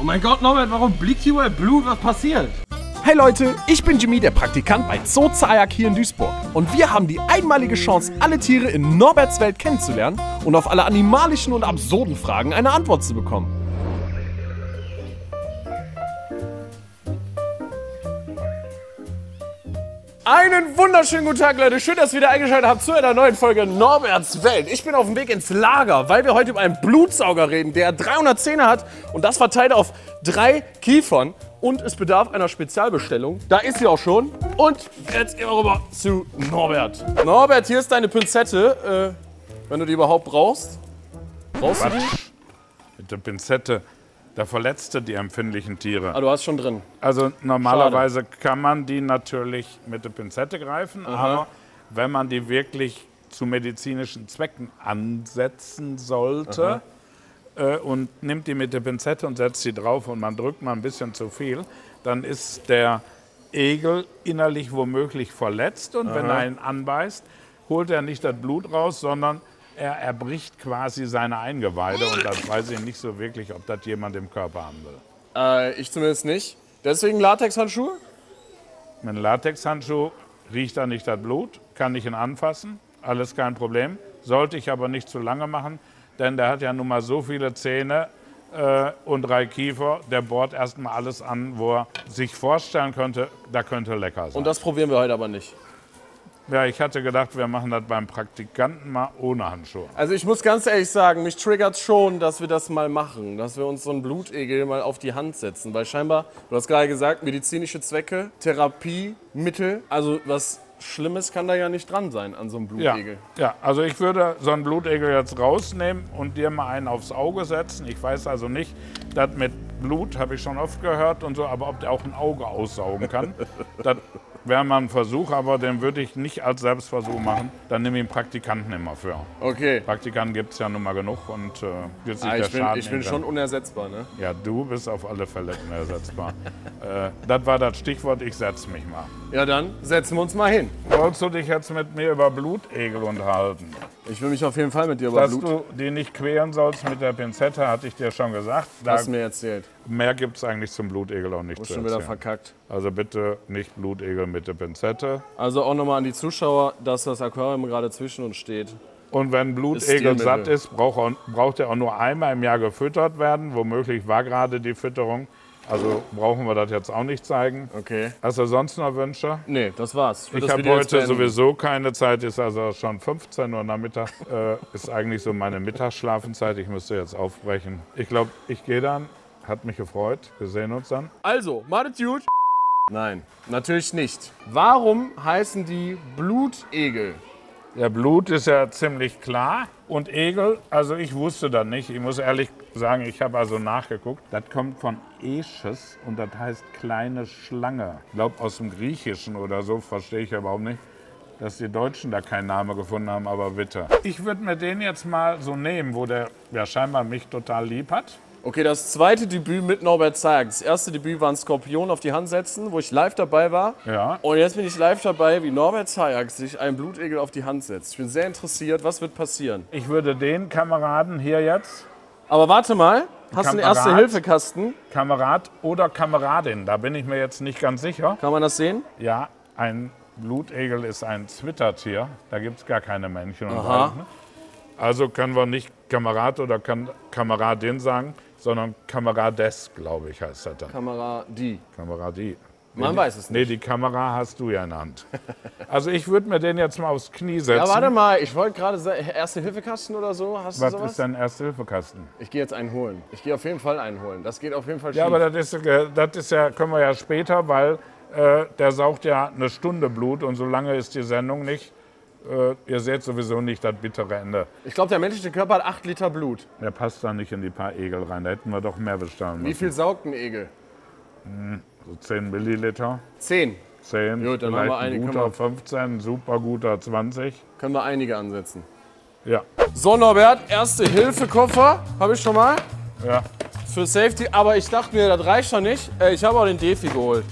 Oh mein Gott, Norbert, warum blickt hier überall Blut? Was passiert? Hey Leute, ich bin Jimmy, der Praktikant bei Zoo Zayak hier in Duisburg. Und wir haben die einmalige Chance, alle Tiere in Norberts Welt kennenzulernen und auf alle animalischen und absurden Fragen eine Antwort zu bekommen. Einen wunderschönen guten Tag, Leute. Schön, dass ihr wieder eingeschaltet habt zu einer neuen Folge Norberts Welt. Ich bin auf dem Weg ins Lager, weil wir heute über einen Blutsauger reden, der 300 Zähne hat und das verteilt auf drei Kiefern. Und es bedarf einer Spezialbestellung. Da ist sie auch schon. Und jetzt gehen wir rüber zu Norbert. Norbert, hier ist deine Pinzette, äh, wenn du die überhaupt brauchst. Brauchst du die? Mit der Pinzette, da verletzt du die empfindlichen Tiere. Ah, du hast schon drin. Also normalerweise kann man die natürlich mit der Pinzette greifen, Aha. aber wenn man die wirklich zu medizinischen Zwecken ansetzen sollte äh, und nimmt die mit der Pinzette und setzt sie drauf und man drückt mal ein bisschen zu viel, dann ist der Egel innerlich womöglich verletzt und wenn er ihn anbeißt, holt er nicht das Blut raus, sondern er erbricht quasi seine Eingeweide und dann weiß ich nicht so wirklich, ob das jemand im Körper haben will. Äh, ich zumindest nicht. Deswegen Latexhandschuhe? Mit Latexhandschuh riecht er nicht das Blut, kann ich ihn anfassen, alles kein Problem. Sollte ich aber nicht zu lange machen, denn der hat ja nun mal so viele Zähne äh, und drei Kiefer, der bohrt erstmal alles an, wo er sich vorstellen könnte, da könnte lecker sein. Und das probieren wir heute aber nicht. Ja, ich hatte gedacht, wir machen das beim Praktikanten mal ohne Handschuhe. Also ich muss ganz ehrlich sagen, mich triggert schon, dass wir das mal machen, dass wir uns so einen Blutegel mal auf die Hand setzen, weil scheinbar, du hast gerade gesagt, medizinische Zwecke, Therapiemittel, also was Schlimmes kann da ja nicht dran sein an so einem Ja, Blutegel. ja, also ich würde so einen Blutegel jetzt rausnehmen und dir mal einen aufs Auge setzen. Ich weiß also nicht, das mit Blut habe ich schon oft gehört und so, aber ob der auch ein Auge aussaugen kann, das wäre mal ein Versuch, aber den würde ich nicht als Selbstversuch machen. Dann nehme ich einen Praktikanten immer für. Okay. Praktikanten gibt es ja nun mal genug und äh, wird sich Ah, der ich bin, Schaden ich bin schon unersetzbar, ne? Ja, du bist auf alle Fälle unersetzbar. äh, das war das Stichwort, ich setze mich mal. Ja, dann setzen wir uns mal hin. Wolltest du dich jetzt mit mir über Blutegel unterhalten? Ich will mich auf jeden Fall mit dir über Dass Blut. du die nicht queren sollst mit der Pinzette, hatte ich dir schon gesagt. Da Hast du mir erzählt. mehr gibt es eigentlich zum Blutegel auch nicht Du zu schon wieder erzählen. verkackt. Also bitte nicht Blutegel mit der Pinzette. Also auch nochmal an die Zuschauer, dass das Aquarium gerade zwischen uns steht. Und wenn Blutegel satt ist, braucht er, braucht er auch nur einmal im Jahr gefüttert werden. Womöglich war gerade die Fütterung. Also brauchen wir das jetzt auch nicht zeigen. Okay. Hast du sonst noch Wünsche? Nee, das war's. Ich das habe heute sowieso keine Zeit, ist also schon 15 Uhr Nachmittag. Äh, ist eigentlich so meine Mittagsschlafenzeit. Ich müsste jetzt aufbrechen. Ich glaube, ich gehe dann. Hat mich gefreut. Wir sehen uns dann. Also, gut. Nein, natürlich nicht. Warum heißen die Blutegel? Der Blut ist ja ziemlich klar. Und Egel, also ich wusste das nicht. Ich muss ehrlich sagen, ich habe also nachgeguckt. Das kommt von Esches und das heißt kleine Schlange. Ich glaube aus dem Griechischen oder so, verstehe ich überhaupt nicht. Dass die Deutschen da keinen Namen gefunden haben, aber bitte. Ich würde mir den jetzt mal so nehmen, wo der ja scheinbar mich total lieb hat. Okay, das zweite Debüt mit Norbert Zayak. Das erste Debüt war ein Skorpion auf die Hand setzen, wo ich live dabei war. Ja. Und jetzt bin ich live dabei, wie Norbert Zayak sich einen Blutegel auf die Hand setzt. Ich bin sehr interessiert, was wird passieren. Ich würde den Kameraden hier jetzt, Aber warte mal, hast du einen? Erste-Hilfe-Kasten? Kamerad oder Kameradin, da bin ich mir jetzt nicht ganz sicher. Kann man das sehen? Ja, ein Blutegel ist ein Zwittertier. Da gibt es gar keine Männchen und. Weibchen. Also können wir nicht Kamerad oder kan Kameradin sagen, sondern Kamerades, glaube ich, heißt das dann. Kamera die. Man die, weiß es Nee, nicht. die Kamera hast du ja in der Hand. Also ich würde mir den jetzt mal aufs Knie setzen. Ja, warte mal, ich wollte gerade sagen, Erste-Hilfe-Kasten oder so. Hast du Was sowas? ist dein Erste-Hilfe-Kasten? Ich gehe jetzt einen holen. Ich gehe auf jeden Fall einen holen. Das geht auf jeden Fall Ja, schief. aber das ist, äh, das ist ja, können wir ja später, weil äh, der saugt ja eine Stunde Blut und so lange ist die Sendung nicht. Äh, ihr seht sowieso nicht das bittere Ende. Ich glaube, der menschliche Körper hat 8 Liter Blut. Der passt da nicht in die paar Egel rein. Da hätten wir doch mehr bestellen Wie müssen. viel saugt ein Egel? So 10 Milliliter, 10. 10, Gut, dann haben wir ein einige, guter können 15, ein super guter 20. Können wir einige ansetzen. Ja, So, Norbert, Erste-Hilfe-Koffer habe ich schon mal ja. für Safety. Aber ich dachte mir, das reicht schon nicht. Äh, Ich habe auch den Defi geholt.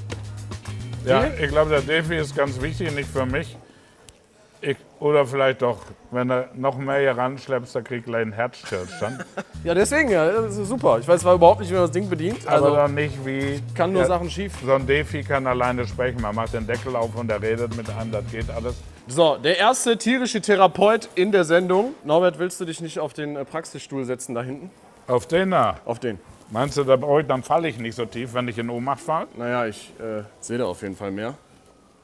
ja ich glaube, der Defi ist ganz wichtig, nicht für mich. Ich, oder vielleicht doch, wenn du noch mehr hier ranschleppst, dann krieg ich gleich einen Herzstillstand. Ja, deswegen, ja, das ist super. Ich weiß zwar überhaupt nicht, wie man das Ding bedient. Aber Also dann nicht wie. kann nur ja, Sachen schief. So ein Defi kann alleine sprechen. Man macht den Deckel auf und der redet mit einem, das geht alles. So, der erste tierische Therapeut in der Sendung. Norbert, willst du dich nicht auf den äh, Praxisstuhl setzen da hinten? Auf den da. Auf den. Meinst du, da brauch ich, dann falle ich nicht so tief, wenn ich in Ohnmacht falle? Naja, ich äh, sehe da auf jeden Fall mehr.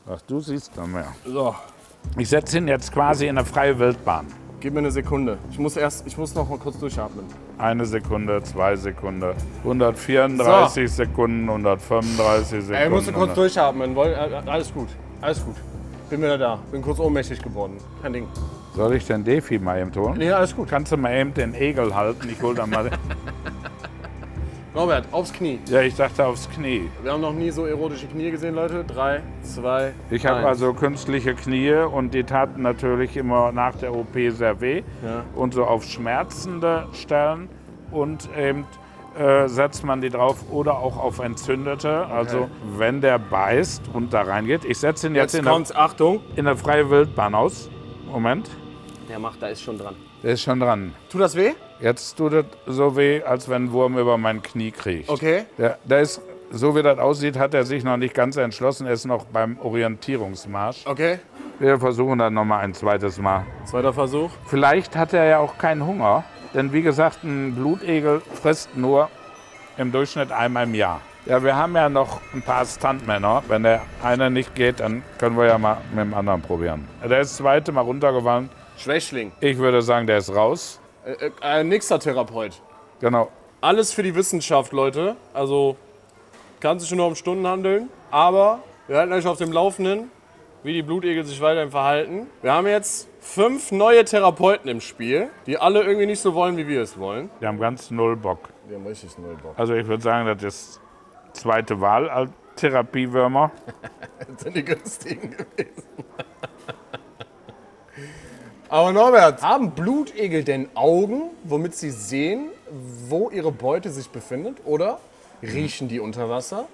Ach, du siehst dann mehr. So, Ich setze ihn jetzt quasi in eine freie Wildbahn. gib mir eine Sekunde. Ich muss erst, ich muss noch mal kurz durchatmen. Eine Sekunde, zwei Sekunden, 134 Sekunden, 135 Sekunden. Ey, musst du kurz 100 durchatmen. Woll- äh, Alles gut, alles gut. Bin wieder da. Bin kurz ohnmächtig geworden. Kein Ding. Soll ich den Defi mal eben tun? Nee, alles gut. Kannst du mal eben den Egel halten? Ich hol dann mal. Norbert, aufs Knie. ja, ich dachte aufs Knie. Wir haben noch nie so erotische Knie gesehen, Leute. Drei, zwei, Ich habe also künstliche Knie und die taten natürlich immer nach der OP sehr weh. Ja. Und so auf schmerzende Stellen und eben äh, setzt man die drauf oder auch auf entzündete. Also wenn der beißt und da reingeht. Ich setze ihn jetzt, Jetzt in, der, kommt's, Achtung. in der freie Wildbahn aus. Moment, Der macht, da ist schon dran. der ist schon dran. Tut das weh? Jetzt tut es so weh, als wenn ein Wurm über mein Knie kriegt. Okay. Der, der ist, so wie das aussieht, hat er sich noch nicht ganz entschlossen. Er ist noch beim Orientierungsmarsch. Okay. Wir versuchen dann noch mal ein zweites Mal. Zweiter Versuch. Vielleicht hat er ja auch keinen Hunger, denn wie gesagt, ein Blutegel frisst nur im Durchschnitt einmal im Jahr. Ja, wir haben ja noch ein paar Stuntmänner. Wenn der eine nicht geht, dann können wir ja mal mit dem anderen probieren. Der ist das zweite Mal runtergefallen. Schwächling. Ich würde sagen, der ist raus. Äh, äh, ein nächster Therapeut. Genau. Alles für die Wissenschaft, Leute. Also kann sich schon nur um Stunden handeln. Aber wir halten euch auf dem Laufenden, wie die Blutegel sich weiterhin verhalten. Wir haben jetzt fünf neue Therapeuten im Spiel, die alle irgendwie nicht so wollen, wie wir es wollen. Die haben ganz null Bock. Die haben richtig null Bock. Also ich würde sagen, das ist zweite Wahl als Therapiewürmer. Das sind die günstigen gewesen. Aber Norbert, haben Blutegel denn Augen, womit sie sehen, wo ihre Beute sich befindet? Oder riechen die unter Wasser?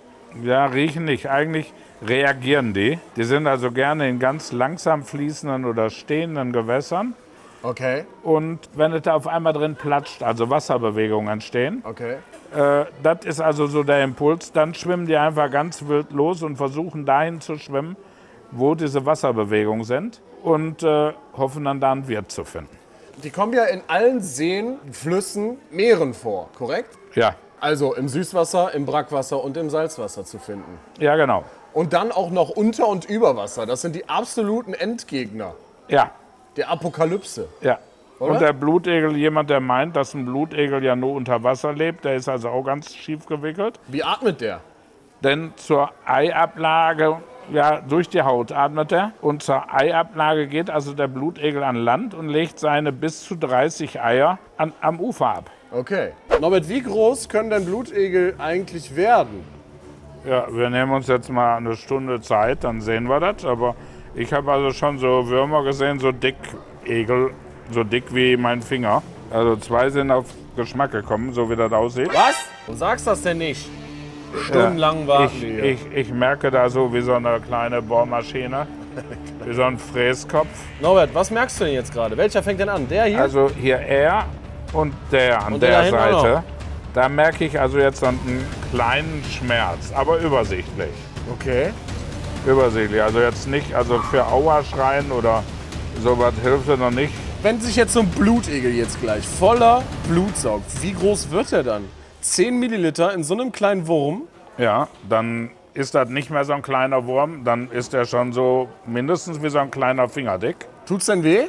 Ja, riechen nicht. Eigentlich reagieren die. Die sind also gerne in ganz langsam fließenden oder stehenden Gewässern. Okay, Und wenn es da auf einmal drin platscht, also Wasserbewegungen entstehen, okay. äh, das ist also so der Impuls, dann schwimmen die einfach ganz wild los und versuchen dahin zu schwimmen, wo diese Wasserbewegungen sind und äh, hoffen dann da einen Wirt zu finden. Die kommen ja in allen Seen, Flüssen, Meeren vor, korrekt? Ja, Also im Süßwasser, im Brackwasser und im Salzwasser zu finden. ja genau. Und dann auch noch unter und über Wasser. Das sind die absoluten Endgegner Ja, der Apokalypse. ja. Oder? Und der Blutegel, jemand, der meint, dass ein Blutegel ja nur unter Wasser lebt, der ist also auch ganz schief gewickelt. Wie atmet der? Denn zur Eiablage, ja, durch die Haut atmet er. Und zur Eiablage geht also der Blutegel an Land und legt seine bis zu 30 Eier an, am Ufer ab. Okay. Norbert, wie groß können denn Blutegel eigentlich werden? Ja, wir nehmen uns jetzt mal eine Stunde Zeit, dann sehen wir das. Aber ich habe also schon so Würmer gesehen, so dick Egel, so dick wie mein Finger. Also zwei sind auf Geschmack gekommen, so wie das aussieht. Was? Du sagst das denn nicht? Stundenlang warten Ich, wir hier. ich, ich merke da so wie so eine kleine Bohrmaschine, wie so ein Fräskopf. Norbert, was merkst du denn jetzt gerade? Welcher fängt denn an? Der hier? Also hier er und der an Und der der Seite. Da merke ich also jetzt so einen kleinen Schmerz, aber übersichtlich. okay. Übersichtlich. Also jetzt nicht, also für Aua schreien oder sowas hilft es noch nicht. Wenn sich jetzt so ein Blutegel jetzt gleich voller Blut saugt, wie groß wird er dann? 10 Milliliter in so einem kleinen Wurm? Ja, dann ist das nicht mehr so ein kleiner Wurm, dann ist er schon so mindestens wie so ein kleiner Finger dick. Tut's denn weh?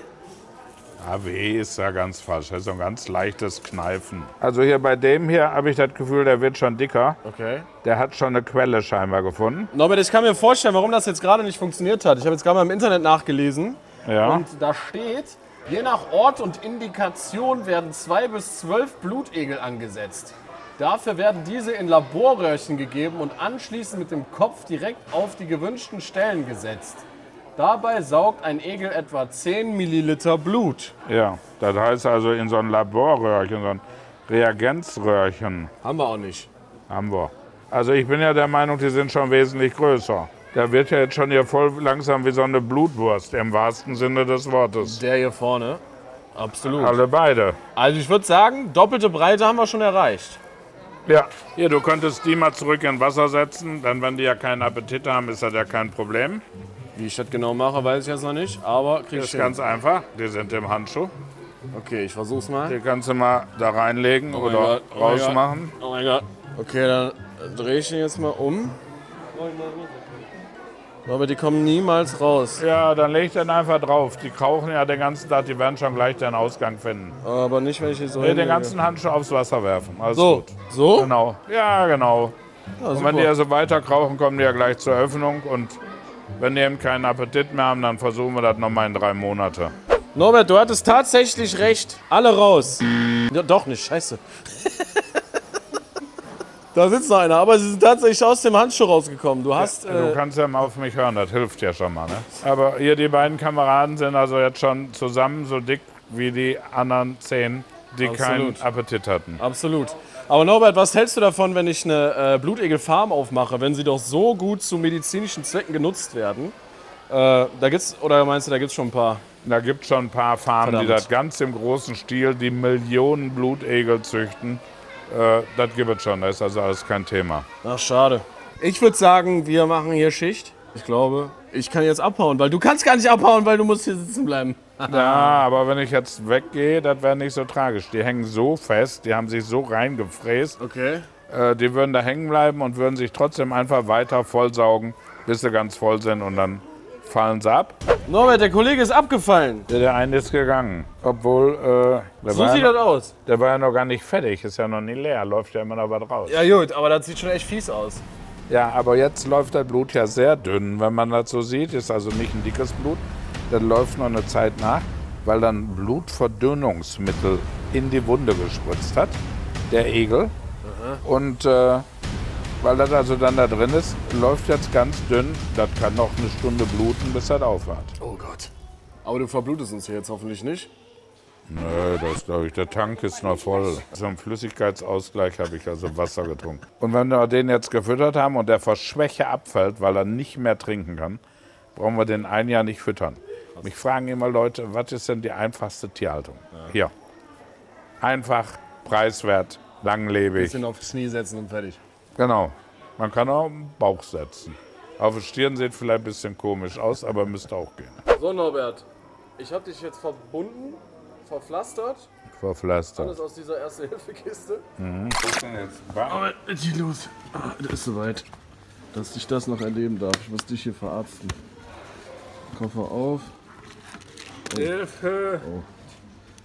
Ah, weh ist ja ganz falsch. Das ist so ein ganz leichtes Kneifen. Also hier bei dem hier habe ich das Gefühl, der wird schon dicker. Okay. Der hat schon eine Quelle scheinbar gefunden. Norbert, ich kann mir vorstellen, warum das jetzt gerade nicht funktioniert hat. Ich habe jetzt gerade mal im Internet nachgelesen. Ja. Und da steht, je nach Ort und Indikation werden zwei bis zwölf Blutegel angesetzt. Dafür werden diese in Laborröhrchen gegeben und anschließend mit dem Kopf direkt auf die gewünschten Stellen gesetzt. Dabei saugt ein Egel etwa 10 Milliliter Blut. Ja, das heißt also in so ein Laborröhrchen, so ein Reagenzröhrchen Haben wir auch nicht. haben wir. Also ich bin ja der Meinung, die sind schon wesentlich größer. Der wird ja jetzt schon hier voll langsam wie so eine Blutwurst, im wahrsten Sinne des Wortes. Der hier vorne. Absolut. Alle beide. Also ich würde sagen, doppelte Breite haben wir schon erreicht. Ja, hier, du könntest die mal zurück in Wasser setzen, denn wenn die ja keinen Appetit haben, ist das ja kein Problem. Wie ich das genau mache, weiß ich jetzt noch nicht, aber krieg Das ich ist ganz einfach. Die sind im Handschuh. Okay, ich versuch's mal. Die kannst du mal da reinlegen mein oder Gott, oh mein rausmachen. Oh mein Gott. Okay, dann drehe ich ihn jetzt mal um. Aber die kommen niemals raus. Ja, dann leg den einfach drauf. Die krauchen ja den ganzen Tag, die werden schon gleich den Ausgang finden. Aber nicht, wenn ich ihn so Nee, den ganzen Handschuh aufs Wasser werfen. Alles So, gut. so? Genau. Ja, genau. Ja, Und wenn die also weiter krauchen, kommen die ja gleich zur Öffnung. Und wenn die eben keinen Appetit mehr haben, dann versuchen wir das nochmal in drei Monate. Norbert, du hattest tatsächlich recht. Alle raus. Ja, doch nicht, scheiße. da sitzt noch einer, aber sie sind tatsächlich aus dem Handschuh rausgekommen. Du hast. Du Äh, kannst ja mal auf mich hören, das hilft ja schon mal. Ne? Aber hier die beiden Kameraden sind also jetzt schon zusammen so dick wie die anderen zehn, die keinen Absolut. Appetit hatten. absolut. Aber Norbert, was hältst du davon, wenn ich eine äh, Blutegel-Farm aufmache, wenn sie doch so gut zu medizinischen Zwecken genutzt werden? Äh, da gibt's, oder meinst du, da gibt es schon ein paar? Da gibt es schon ein paar Farmen, die Verdammt. das ganz im großen Stil, die Millionen Blutegel züchten. Äh, das gibt es schon, das ist also alles kein Thema. Ach, schade. Ich würde sagen, wir machen hier Schicht. Ich glaube, ich kann jetzt abhauen, weil du kannst gar nicht abhauen, weil du musst hier sitzen bleiben. Ja, aber wenn ich jetzt weggehe, das wäre nicht so tragisch. Die hängen so fest, die haben sich so reingefräst, Okay. äh, die würden da hängen bleiben und würden sich trotzdem einfach weiter vollsaugen, bis sie ganz voll sind und dann fallen sie ab. Norbert, der Kollege ist abgefallen. Der, der eine ist gegangen. Obwohl, äh, der, So sieht ja, das aus. der war ja noch gar nicht fertig, ist ja noch nie leer, läuft ja immer noch was raus. Ja gut, aber das sieht schon echt fies aus. Ja, aber jetzt läuft das Blut ja sehr dünn. Wenn man das so sieht, ist also nicht ein dickes Blut. Das läuft noch eine Zeit nach, weil dann Blutverdünnungsmittel in die Wunde gespritzt hat, der Egel. Und äh, weil das also dann da drin ist, läuft jetzt ganz dünn. Das kann noch eine Stunde bluten, bis das aufhört. Oh Gott. Aber du verblutest uns hier jetzt hoffentlich nicht. Nö, das glaube ich. Der Tank ist noch voll. Zum Flüssigkeitsausgleich habe ich also Wasser getrunken. Und wenn wir den jetzt gefüttert haben und der vor Schwäche abfällt, weil er nicht mehr trinken kann, brauchen wir den ein Jahr nicht füttern. Mich fragen immer Leute, was ist denn die einfachste Tierhaltung? Hier. Einfach, preiswert, langlebig. Bisschen aufs Knie setzen und fertig. Genau. Man kann auch auf den Bauch setzen. Auf der Stirn sieht vielleicht ein bisschen komisch aus, aber müsste auch gehen. So Norbert, ich habe dich jetzt verbunden, verpflastert. Verpflastert. Alles aus dieser Erste-Hilfe-Kiste. Aber jetzt hier los. Ah, das ist soweit, dass ich das noch erleben darf. Ich muss dich hier verarzten. Koffer auf. Hilfe!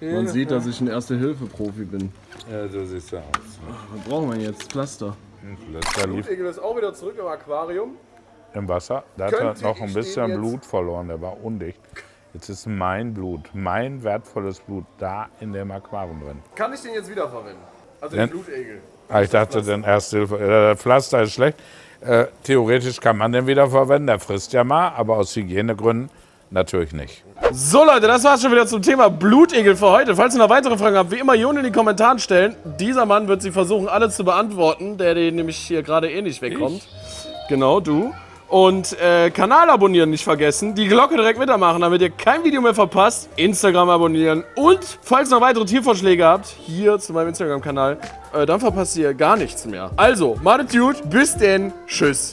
Man sieht, dass ich ein Erste-Hilfe-Profi bin. Ja, so siehst du aus. Was brauchen wir jetzt? Pflaster. Pflaster lief Egel ist auch wieder zurück im Aquarium. im Wasser. Da hat er noch ein bisschen Blut verloren, der war undicht. Jetzt ist mein Blut, mein wertvolles Blut da in dem Aquarium drin. Kann ich den jetzt wiederverwenden? Also den Blutegel. Ah, ich dachte, den Erste Hilfe, äh, der Pflaster ist schlecht. Äh, theoretisch kann man den wieder verwenden, der frisst ja mal, aber aus Hygienegründen natürlich nicht. So Leute, das war's schon wieder zum Thema Blutegel für heute. Falls ihr noch weitere Fragen habt, wie immer hier unten in die Kommentare stellen. Dieser Mann wird sie versuchen, alle zu beantworten, der den nämlich hier gerade eh nicht wegkommt. Genau, du. Und äh, Kanal abonnieren nicht vergessen, die Glocke direkt mitmachen, damit ihr kein Video mehr verpasst. Instagram abonnieren und falls ihr noch weitere Tiervorschläge habt, hier zu meinem Instagram-Kanal, äh, dann verpasst ihr gar nichts mehr. Also, macht's gut, bis denn, tschüss.